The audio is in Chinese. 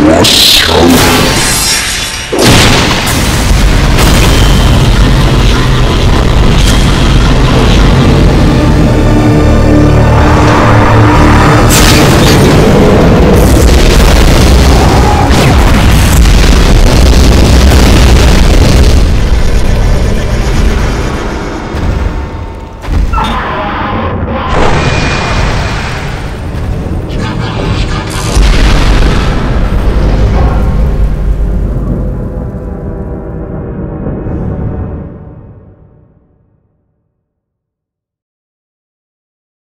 我想你。